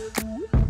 Música